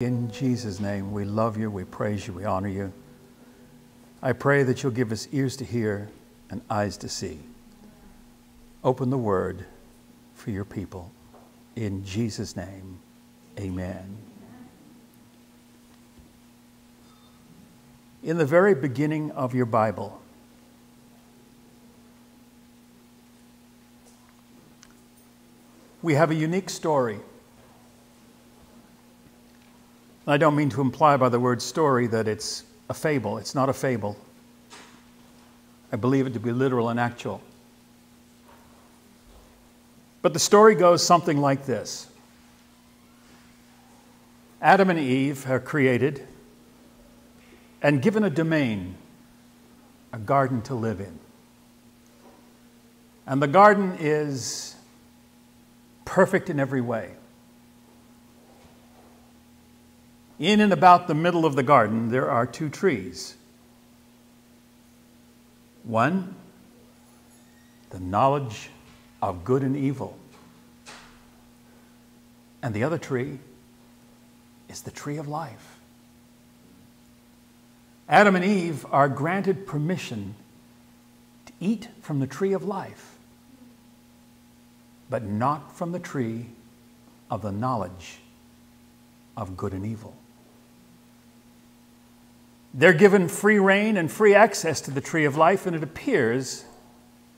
In Jesus' name, we love you, we praise you, we honor you. I pray that you'll give us ears to hear and eyes to see. Open the word for your people. In Jesus' name, amen. In the very beginning of your Bible, we have a unique story. I don't mean to imply by the word story that it's a fable. It's not a fable. I believe it to be literal and actual. But the story goes something like this Adam and Eve are created and given a domain, a garden to live in. And the garden is perfect in every way. In and about the middle of the garden, there are two trees. One, the knowledge of good and evil. And the other tree is the tree of life. Adam and Eve are granted permission to eat from the tree of life, but not from the tree of the knowledge of good and evil. They're given free rein and free access to the tree of life, and it appears,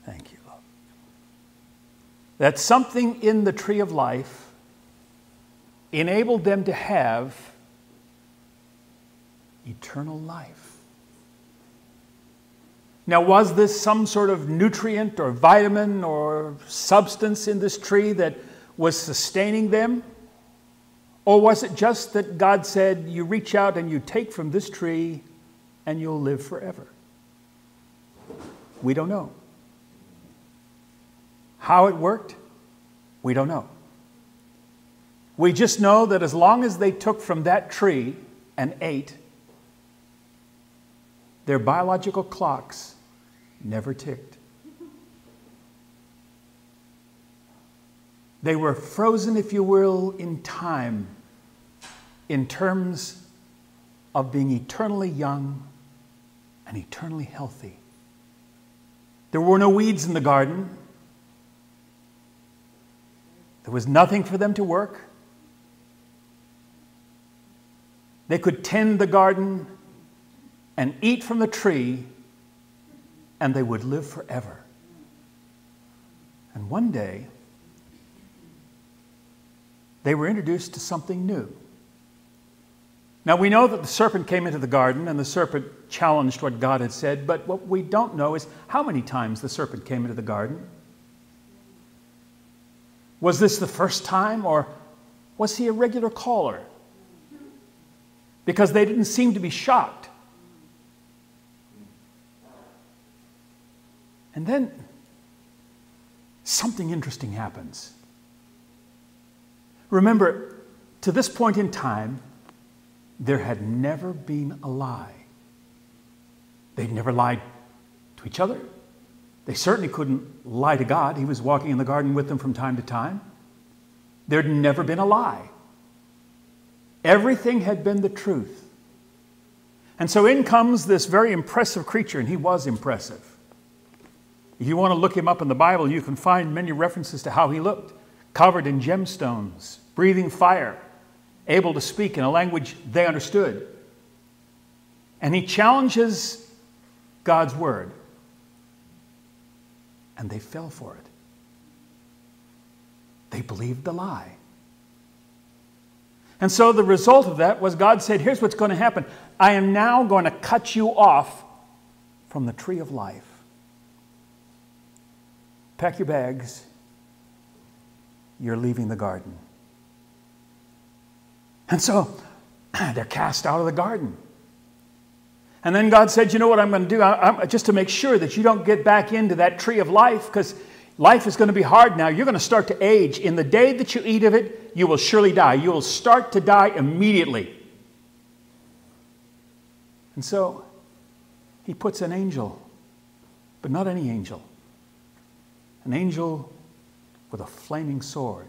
thank you, that something in the tree of life enabled them to have eternal life. Now, was this some sort of nutrient or vitamin or substance in this tree that was sustaining them? Or was it just that God said, You reach out and you take from this tree and you'll live forever? We don't know. How it worked, we don't know. We just know that as long as they took from that tree and ate, their biological clocks never ticked. They were frozen, if you will, in time in terms of being eternally young and eternally healthy. There were no weeds in the garden. There was nothing for them to work. They could tend the garden and eat from the tree, and they would live forever. And one day, they were introduced to something new. Now, we know that the serpent came into the garden and the serpent challenged what God had said, but what we don't know is how many times the serpent came into the garden. Was this the first time, or was he a regular caller? Because they didn't seem to be shocked. And then something interesting happens. Remember, to this point in time, there had never been a lie. They'd never lied to each other. They certainly couldn't lie to God. He was walking in the garden with them from time to time. There'd never been a lie. Everything had been the truth. And so in comes this very impressive creature, and he was impressive. If you want to look him up in the Bible, you can find many references to how he looked covered in gemstones, breathing fire, able to speak in a language they understood. And he challenges God's word. And they fell for it. They believed the lie. And so the result of that was God said, Here's what's going to happen. I am now going to cut you off from the tree of life. Pack your bags. You're leaving the garden. And so they're cast out of the garden. And then God said, You know what I'm going to do? I, just to make sure that you don't get back into that tree of life, because life is going to be hard now. You're going to start to age. In the day that you eat of it, you will surely die. You will start to die immediately. And so he puts an angel, but not any angel, an angel with a flaming sword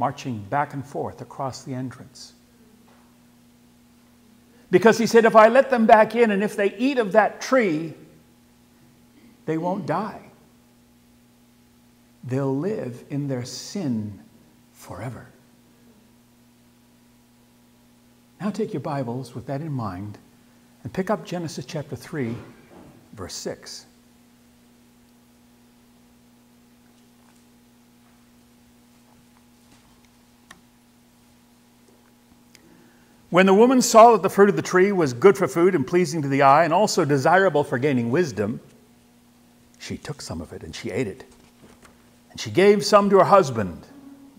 marching back and forth across the entrance. Because he said, if I let them back in and if they eat of that tree, they won't die. They'll live in their sin forever. Now take your Bibles with that in mind and pick up Genesis chapter 3, verse 6. When the woman saw that the fruit of the tree was good for food and pleasing to the eye and also desirable for gaining wisdom, she took some of it and she ate it. And she gave some to her husband.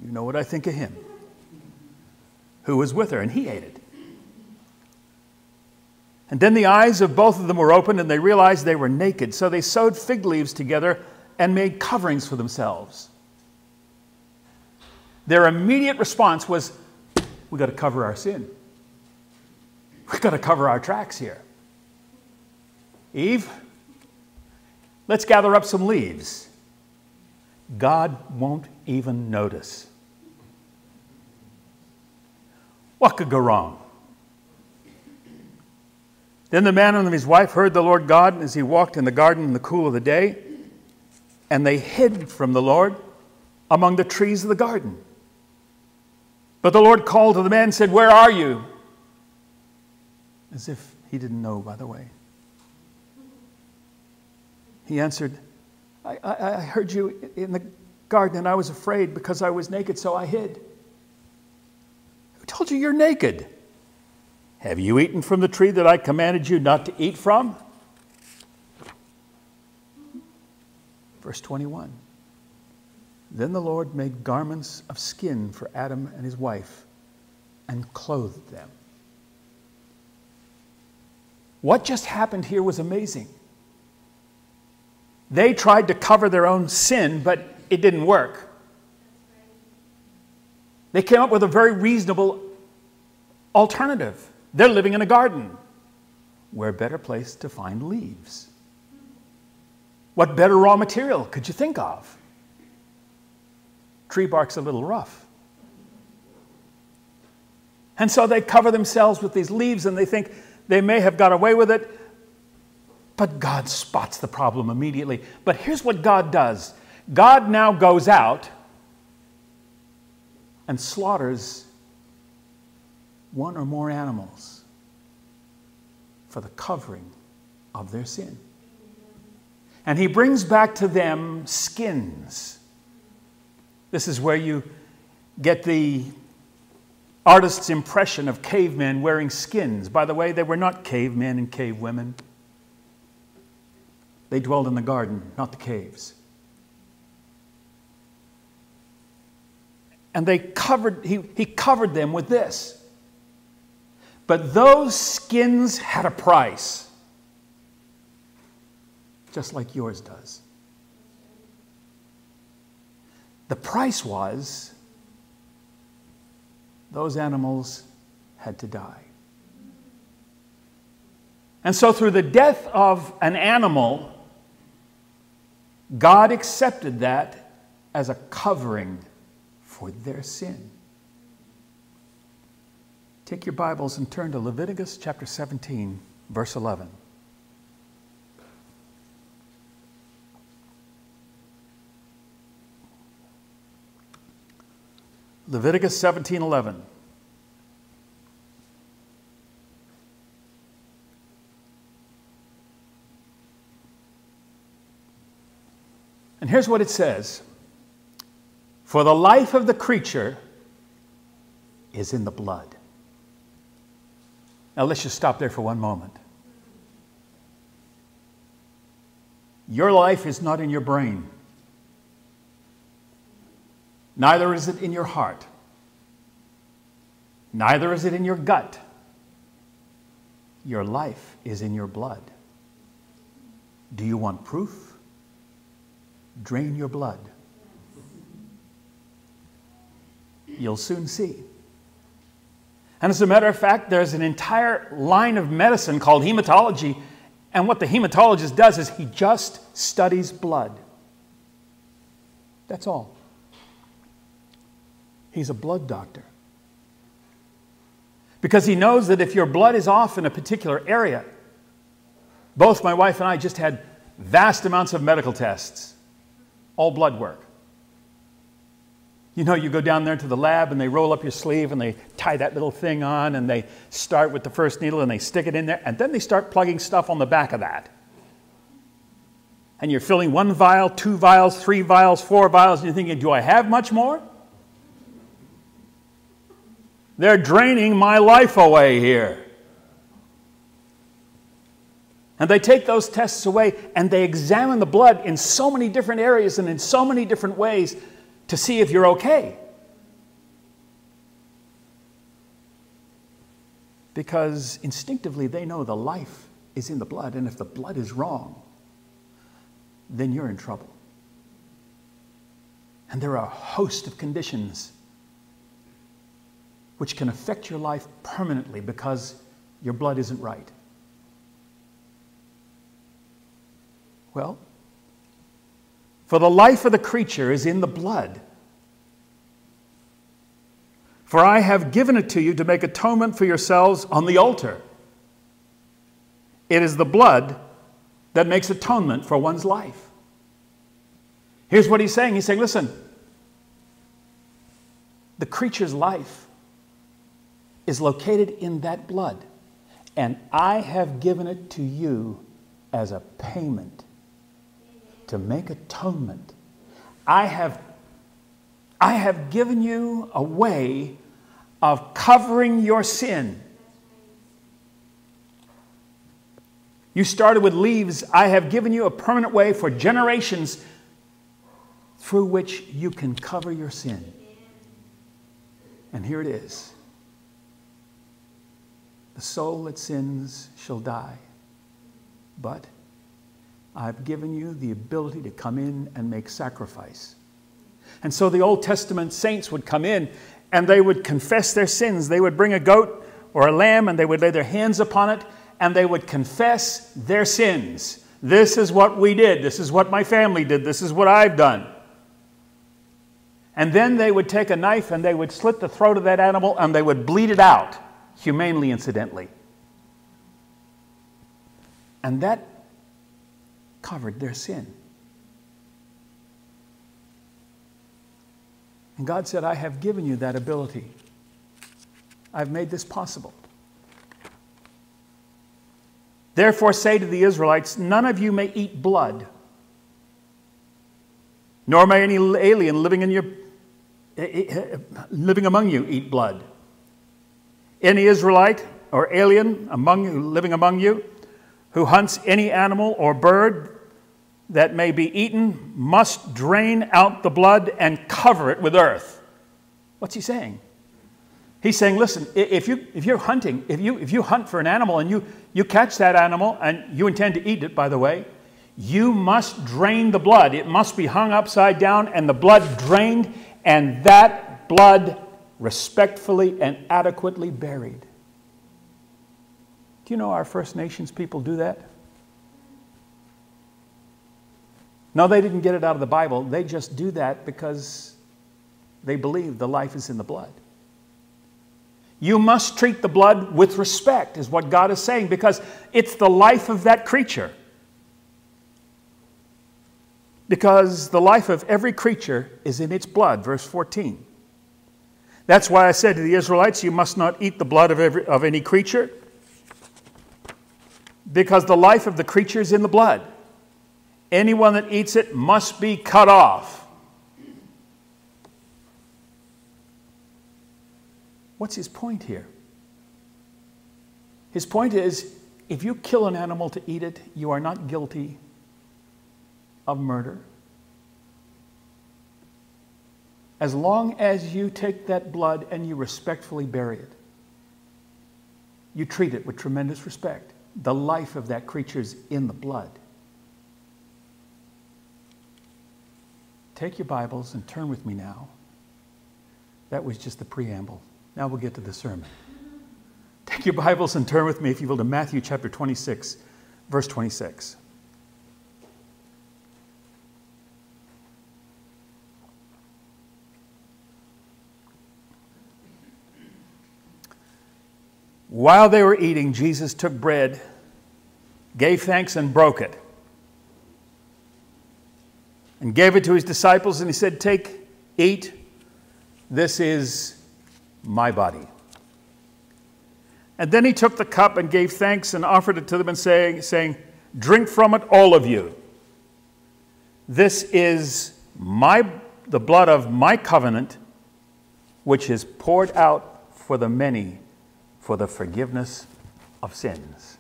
You know what I think of him, who was with her, and he ate it. And then the eyes of both of them were opened, and they realized they were naked. So they sewed fig leaves together and made coverings for themselves. Their immediate response was, We got to cover our sin. We've got to cover our tracks here. Eve, let's gather up some leaves. God won't even notice. What could go wrong? Then the man and his wife heard the Lord God as he walked in the garden in the cool of the day, and they hid from the Lord among the trees of the garden. But the Lord called to the man and said, Where are you? As if he didn't know, by the way. He answered, I, I, I heard you in the garden and I was afraid because I was naked, so I hid. Who told you you're naked? Have you eaten from the tree that I commanded you not to eat from? Verse 21. Then the Lord made garments of skin for Adam and his wife and clothed them. What just happened here was amazing. They tried to cover their own sin, but it didn't work. They came up with a very reasonable alternative. They're living in a garden. Where better place to find leaves? What better raw material could you think of? Tree bark's a little rough. And so they cover themselves with these leaves and they think, they may have got away with it, but God spots the problem immediately. But here's what God does God now goes out and slaughters one or more animals for the covering of their sin. And he brings back to them skins. This is where you get the artist's impression of cavemen wearing skins. By the way, they were not cavemen and cave women. They dwelled in the garden, not the caves. And they covered, he, he covered them with this. But those skins had a price, just like yours does. The price was those animals had to die. And so, through the death of an animal, God accepted that as a covering for their sin. Take your Bibles and turn to Leviticus chapter 17, verse 11. Leviticus 17:11. And here's what it says For the life of the creature is in the blood. Now let's just stop there for one moment. Your life is not in your brain. Neither is it in your heart. Neither is it in your gut. Your life is in your blood. Do you want proof? Drain your blood. You'll soon see. And as a matter of fact, there's an entire line of medicine called hematology. And what the hematologist does is he just studies blood. That's all. He's a blood doctor. Because he knows that if your blood is off in a particular area, both my wife and I just had vast amounts of medical tests, all blood work. You know, you go down there to the lab and they roll up your sleeve and they tie that little thing on and they start with the first needle and they stick it in there and then they start plugging stuff on the back of that. And you're filling one vial, two vials, three vials, four vials, and you're thinking, do I have much more? They're draining my life away here. And they take those tests away and they examine the blood in so many different areas and in so many different ways to see if you're okay. Because instinctively they know the life is in the blood, and if the blood is wrong, then you're in trouble. And there are a host of conditions which can affect your life permanently because your blood isn't right. Well, for the life of the creature is in the blood. For I have given it to you to make atonement for yourselves on the altar. It is the blood that makes atonement for one's life. Here's what he's saying He's saying, listen, the creature's life is located in that blood. And I have given it to you as a payment to make atonement. I have, I have given you a way of covering your sin. You started with leaves. I have given you a permanent way for generations through which you can cover your sin. And here it is the soul that sins shall die. But I've given you the ability to come in and make sacrifice. And so the Old Testament saints would come in and they would confess their sins. They would bring a goat or a lamb and they would lay their hands upon it and they would confess their sins. This is what we did. This is what my family did. This is what I've done. And then they would take a knife and they would slit the throat of that animal and they would bleed it out humanely, incidentally. And that covered their sin. And God said, I have given you that ability. I've made this possible. Therefore, say to the Israelites, None of you may eat blood, nor may any alien living, in your, eh, eh, eh, living among you eat blood. Any Israelite or alien among living among you who hunts any animal or bird that may be eaten must drain out the blood and cover it with earth. What's he saying? He's saying, listen, if, you, if you're hunting, if you, if you hunt for an animal and you, you catch that animal and you intend to eat it, by the way, you must drain the blood. It must be hung upside down and the blood drained, and that blood respectfully and adequately buried. Do you know our First Nations people do that? No, they didn't get it out of the Bible. They just do that because they believe the life is in the blood. You must treat the blood with respect, is what God is saying, because it's the life of that creature. Because the life of every creature is in its blood, verse 14. That's why I said to the Israelites, You must not eat the blood of, every, of any creature, because the life of the creature is in the blood. Anyone that eats it must be cut off. What's his point here? His point is if you kill an animal to eat it, you are not guilty of murder. As long as you take that blood and you respectfully bury it. You treat it with tremendous respect. The life of that creature is in the blood. Take your Bibles and turn with me now. That was just the preamble. Now we'll get to the sermon. Take your Bibles and turn with me, if you will, to Matthew chapter 26, verse 26. While they were eating, Jesus took bread, gave thanks, and broke it, and gave it to his disciples, and he said, Take, eat, this is my body. And then he took the cup and gave thanks and offered it to them and saying, saying Drink from it, all of you. This is my, the blood of my covenant, which is poured out for the many for the forgiveness of sins.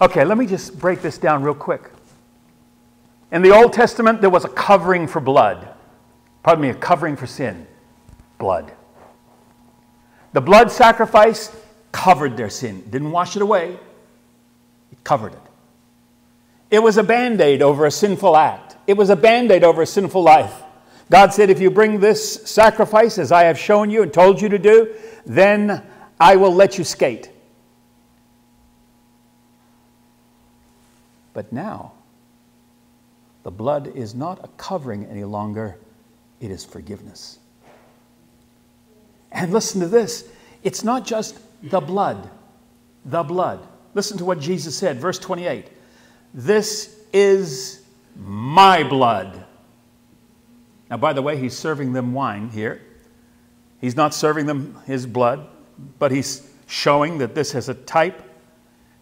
Okay, let me just break this down real quick. In the Old Testament, there was a covering for blood. Pardon me, a covering for sin. Blood. The blood sacrifice covered their sin, didn't wash it away, it covered it. It was a band aid over a sinful act, it was a band aid over a sinful life. God said, If you bring this sacrifice as I have shown you and told you to do, then I will let you skate. But now, the blood is not a covering any longer, it is forgiveness. And listen to this it's not just the blood, the blood. Listen to what Jesus said, verse 28. This is my blood. Now, by the way, he's serving them wine here. He's not serving them his blood, but he's showing that this is a type.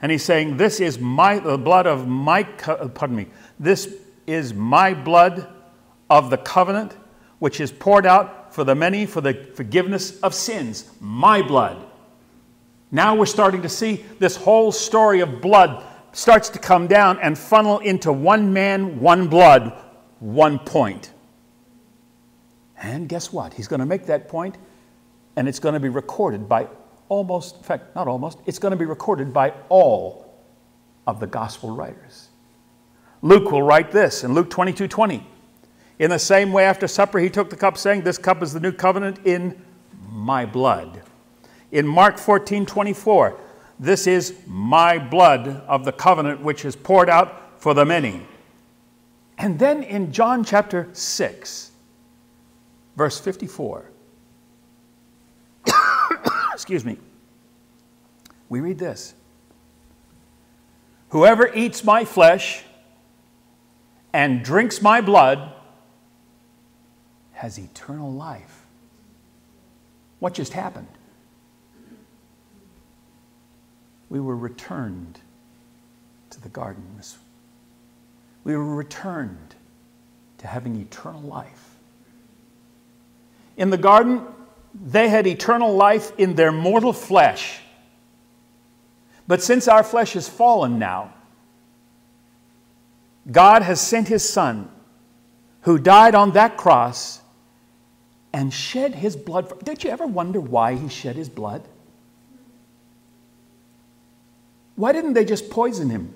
And he's saying, This is my, the blood of my, uh, pardon me, this is my blood of the covenant, which is poured out for the many for the forgiveness of sins. My blood. Now we're starting to see this whole story of blood starts to come down and funnel into one man, one blood, one point. And guess what? He's going to make that point, and it's going to be recorded by almost, in fact, not almost, it's going to be recorded by all of the gospel writers. Luke will write this in Luke 22 20. In the same way, after supper, he took the cup, saying, This cup is the new covenant in my blood. In Mark 14 24, this is my blood of the covenant which is poured out for the many. And then in John chapter 6, verse 54, excuse me, we read this Whoever eats my flesh and drinks my blood has eternal life. What just happened? We were returned to the garden. We were returned to having eternal life. In the garden, they had eternal life in their mortal flesh. But since our flesh has fallen now, God has sent his Son, who died on that cross and shed his blood. For, did you ever wonder why he shed his blood? Why didn't they just poison him?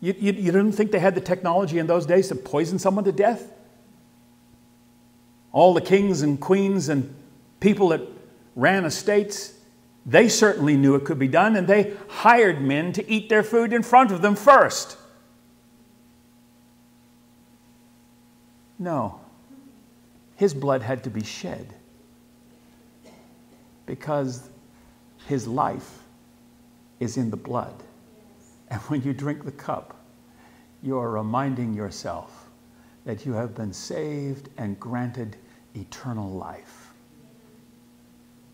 You, you, you didn't think they had the technology in those days to poison someone to death? All the kings and queens and people that ran estates, they certainly knew it could be done, and they hired men to eat their food in front of them first. No. His blood had to be shed because his life is in the blood. And when you drink the cup, you are reminding yourself that you have been saved and granted eternal life.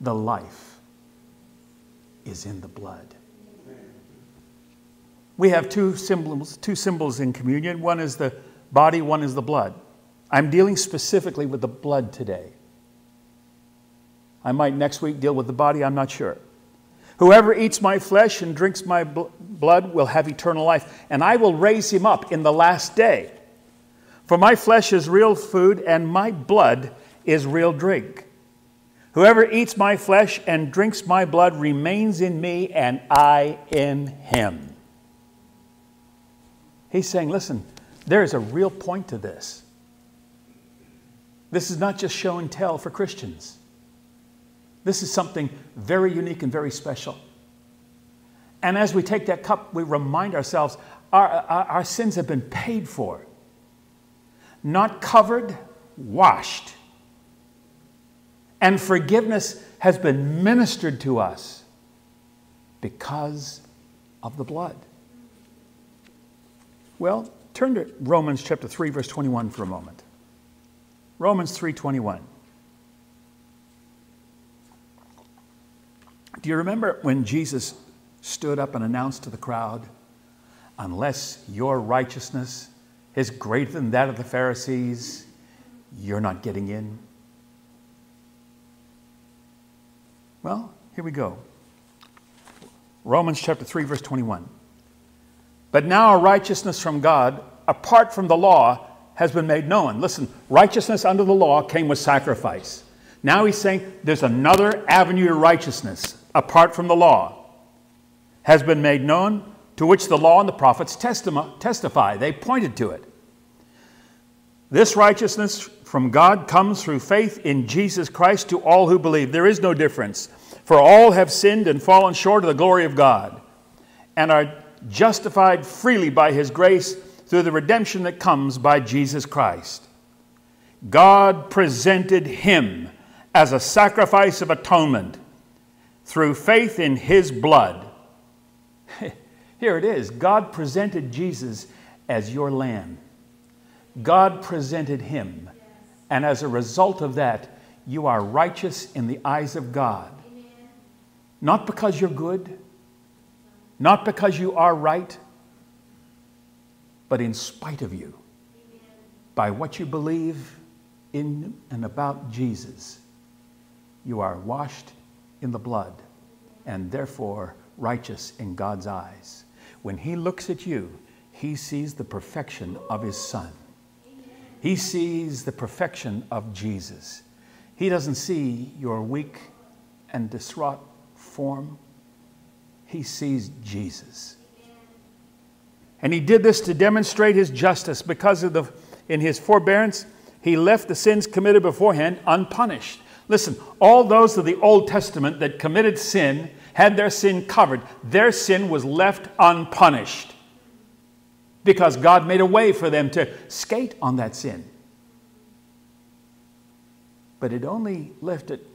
The life is in the blood. We have two symbols, two symbols in communion. One is the body, one is the blood. I'm dealing specifically with the blood today. I might next week deal with the body, I'm not sure. Whoever eats my flesh and drinks my bl- blood will have eternal life, and I will raise him up in the last day. For my flesh is real food, and my blood is real drink. Whoever eats my flesh and drinks my blood remains in me, and I in him. He's saying, listen, there is a real point to this. This is not just show and tell for Christians. This is something very unique and very special. And as we take that cup, we remind ourselves our, our, our sins have been paid for, not covered, washed. and forgiveness has been ministered to us because of the blood. Well, turn to Romans chapter 3 verse 21 for a moment. Romans 3:21. Do you remember when Jesus stood up and announced to the crowd, unless your righteousness is greater than that of the Pharisees, you're not getting in? Well, here we go. Romans chapter 3, verse 21. But now a righteousness from God, apart from the law, has been made known. Listen, righteousness under the law came with sacrifice. Now he's saying there's another avenue to righteousness apart from the law, has been made known, to which the law and the prophets testify. They pointed to it. This righteousness from God comes through faith in Jesus Christ to all who believe. There is no difference, for all have sinned and fallen short of the glory of God, and are justified freely by His grace through the redemption that comes by Jesus Christ. God presented Him as a sacrifice of atonement through faith in His blood. Here it is God presented Jesus as your lamb. God presented him. And as a result of that, you are righteous in the eyes of God. Not because you're good, not because you are right, but in spite of you. By what you believe in and about Jesus, you are washed in the blood and therefore righteous in God's eyes. When He looks at you, He sees the perfection of His Son. He sees the perfection of Jesus. He doesn't see your weak and distraught form. He sees Jesus. And he did this to demonstrate his justice because of the in his forbearance he left the sins committed beforehand unpunished. Listen, all those of the Old Testament that committed sin had their sin covered. Their sin was left unpunished because God made a way for them to skate on that sin. But it only left it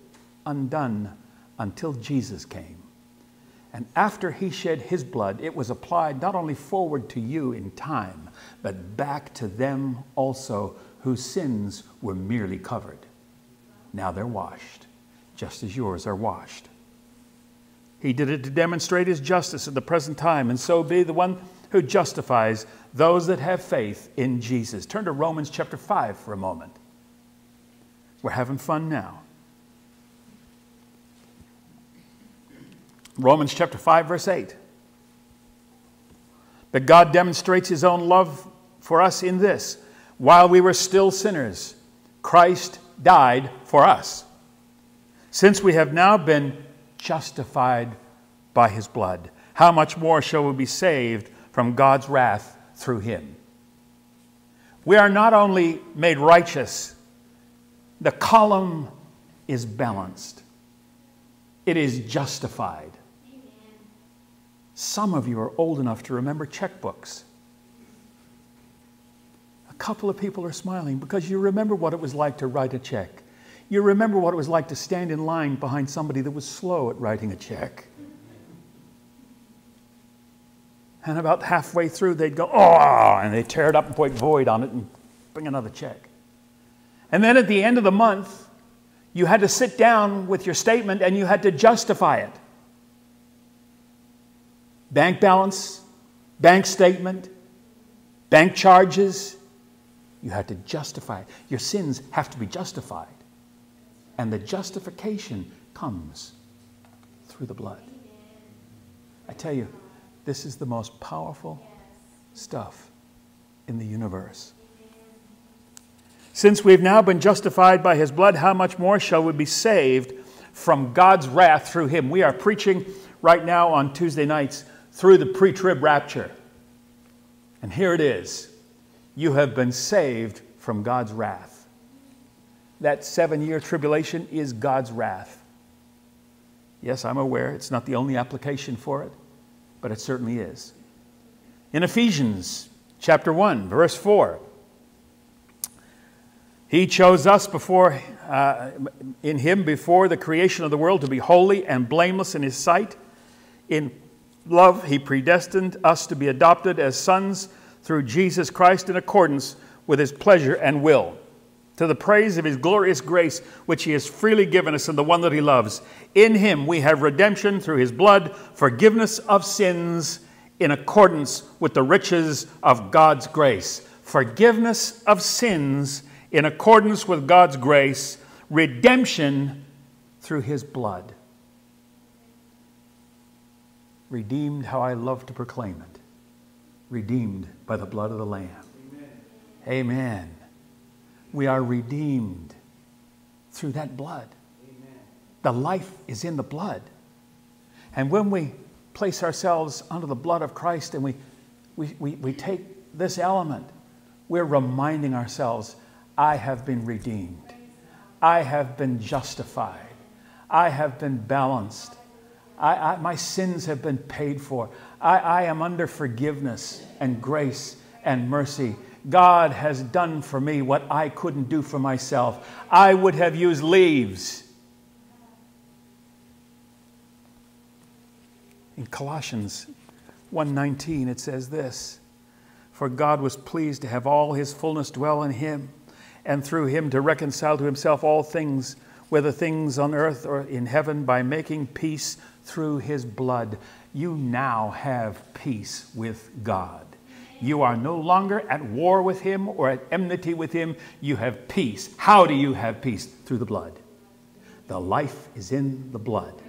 undone until Jesus came. And after he shed his blood, it was applied not only forward to you in time, but back to them also whose sins were merely covered. Now they're washed, just as yours are washed. He did it to demonstrate his justice at the present time, and so be the one who justifies those that have faith in Jesus. Turn to Romans chapter 5 for a moment. We're having fun now. Romans chapter 5, verse 8. But God demonstrates his own love for us in this while we were still sinners, Christ died for us. Since we have now been justified by his blood, how much more shall we be saved from God's wrath through him. We are not only made righteous, the column is balanced, it is justified. Some of you are old enough to remember checkbooks. Couple of people are smiling because you remember what it was like to write a check. You remember what it was like to stand in line behind somebody that was slow at writing a check. And about halfway through, they'd go, oh, and they'd tear it up and put void on it and bring another check. And then at the end of the month, you had to sit down with your statement and you had to justify it. Bank balance, bank statement, bank charges, you had to justify it. Your sins have to be justified. And the justification comes through the blood. I tell you, this is the most powerful stuff in the universe. Since we've now been justified by his blood, how much more shall we be saved from God's wrath through him? We are preaching right now on Tuesday nights through the pre trib rapture. And here it is you have been saved from God's wrath. That seven year tribulation is God's wrath. Yes, I'm aware it's not the only application for it but it certainly is. In Ephesians chapter 1, verse 4, He chose us before, uh, in Him before the creation of the world to be holy and blameless in His sight. In love, He predestined us to be adopted as sons through Jesus Christ in accordance with His pleasure and will, to the praise of His glorious grace, which He has freely given us in the one that He loves. In Him we have redemption through His blood, forgiveness of sins in accordance with the riches of God's grace. Forgiveness of sins in accordance with God's grace, redemption through his blood. Redeemed, how I love to proclaim it. Redeemed by the blood of the Lamb. Amen. Amen. We are redeemed through that blood. Amen. The life is in the blood. And when we place ourselves under the blood of Christ and we, we, we, we take this element, we're reminding ourselves I have been redeemed. I have been justified. I have been balanced. I, I, my sins have been paid for. I, I am under forgiveness and grace and mercy. God has done for me what I couldn't do for myself. I would have used leaves. In Colossians 1:19 it says this, for God was pleased to have all his fullness dwell in him and through him to reconcile to himself all things, whether things on earth or in heaven, by making peace through his blood. You now have peace with God. You are no longer at war with him or at enmity with him. You have peace. How do you have peace? Through the blood. The life is in the blood.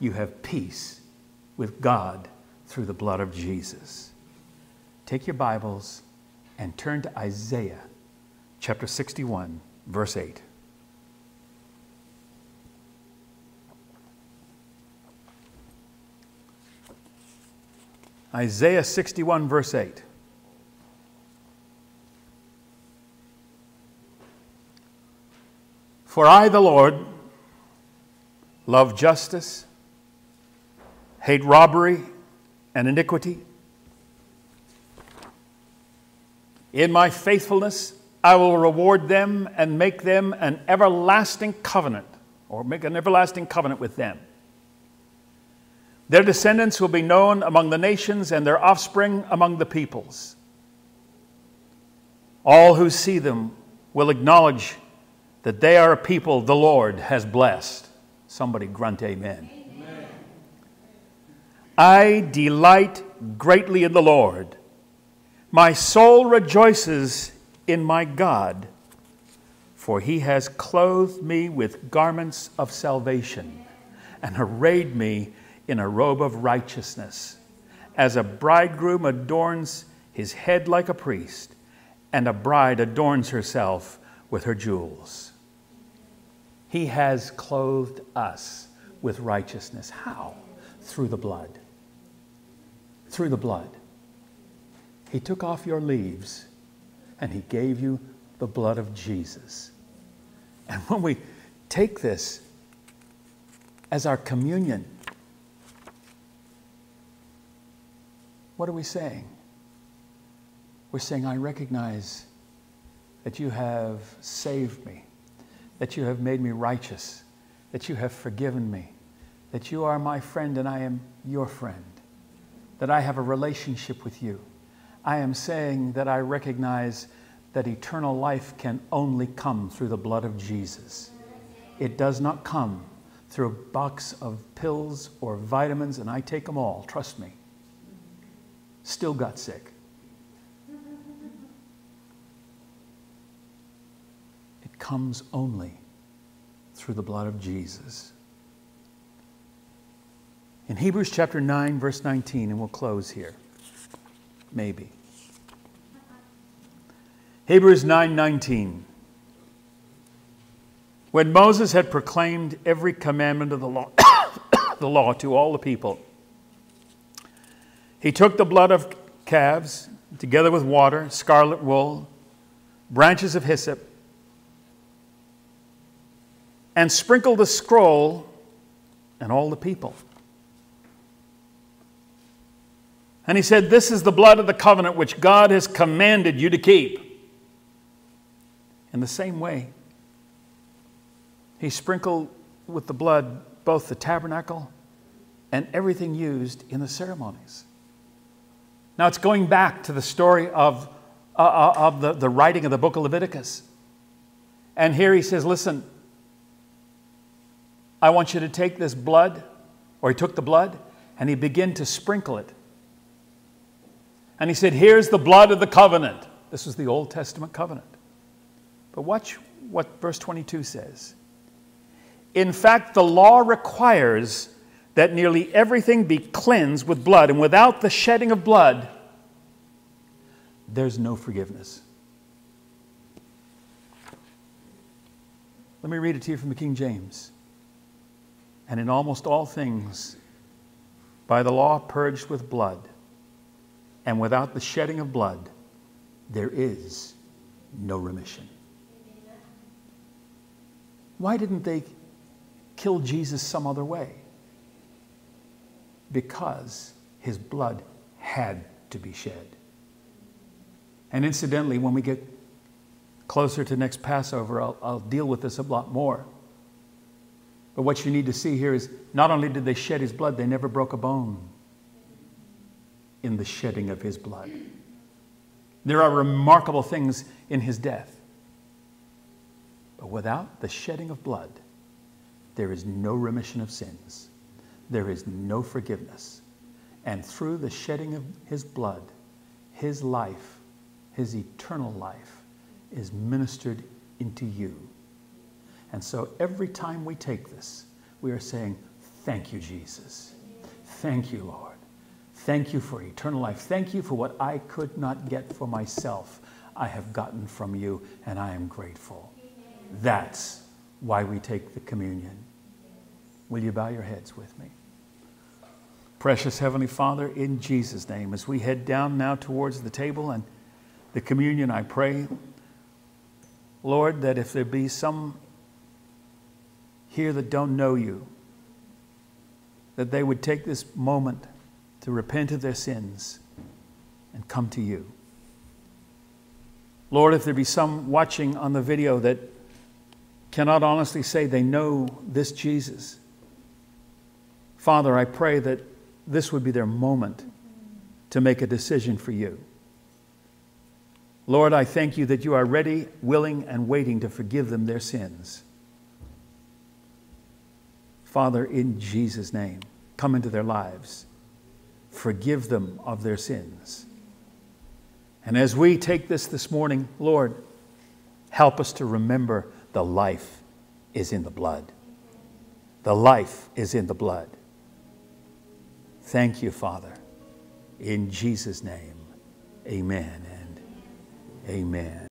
You have peace with God through the blood of Jesus. Take your Bibles and turn to Isaiah chapter 61, verse 8. Isaiah 61, verse 8. For I, the Lord, love justice, hate robbery and iniquity. In my faithfulness, I will reward them and make them an everlasting covenant, or make an everlasting covenant with them. Their descendants will be known among the nations and their offspring among the peoples. All who see them will acknowledge that they are a people the Lord has blessed. Somebody grunt amen. amen. I delight greatly in the Lord. My soul rejoices in my God, for he has clothed me with garments of salvation and arrayed me in a robe of righteousness, as a bridegroom adorns his head like a priest, and a bride adorns herself with her jewels. He has clothed us with righteousness. How? Through the blood. Through the blood. He took off your leaves and he gave you the blood of Jesus. And when we take this as our communion, what are we saying? We're saying, I recognize that you have saved me, that you have made me righteous, that you have forgiven me, that you are my friend and I am your friend, that I have a relationship with you. I am saying that I recognize that eternal life can only come through the blood of Jesus. It does not come through a box of pills or vitamins, and I take them all, trust me. Still got sick. It comes only through the blood of Jesus. In Hebrews chapter 9, verse 19, and we'll close here. Maybe. Hebrews 9:19 When Moses had proclaimed every commandment of the law, the law to all the people, he took the blood of calves together with water, scarlet wool, branches of hyssop, and sprinkled the scroll and all the people. And he said, This is the blood of the covenant which God has commanded you to keep. In the same way, he sprinkled with the blood both the tabernacle and everything used in the ceremonies. Now it's going back to the story of, uh, uh, of the, the writing of the book of Leviticus. And here he says, Listen, I want you to take this blood, or he took the blood, and he began to sprinkle it. And he said, Here's the blood of the covenant. This was the Old Testament covenant. But watch what verse 22 says. In fact, the law requires that nearly everything be cleansed with blood, and without the shedding of blood, there's no forgiveness. Let me read it to you from the King James. And in almost all things, by the law purged with blood, and without the shedding of blood, there is no remission. Why didn't they kill Jesus some other way? Because his blood had to be shed. And incidentally, when we get closer to next Passover, I'll, I'll deal with this a lot more. But what you need to see here is not only did they shed his blood, they never broke a bone in the shedding of his blood. There are remarkable things in his death. But without the shedding of blood, there is no remission of sins. There is no forgiveness. And through the shedding of his blood, his life, his eternal life, is ministered into you. And so every time we take this, we are saying, Thank you, Jesus. Thank you, Lord. Thank you for eternal life. Thank you for what I could not get for myself. I have gotten from you, and I am grateful. That's why we take the communion. Will you bow your heads with me? Precious Heavenly Father, in Jesus' name, as we head down now towards the table and the communion, I pray, Lord, that if there be some here that don't know you, that they would take this moment to repent of their sins and come to you. Lord, if there be some watching on the video that cannot honestly say they know this Jesus, Father, I pray that this would be their moment to make a decision for you. Lord, I thank you that you are ready, willing, and waiting to forgive them their sins. Father, in Jesus' name, come into their lives. Forgive them of their sins. And as we take this this morning, Lord, help us to remember the life is in the blood. The life is in the blood. Thank you, Father. In Jesus' name, amen and amen.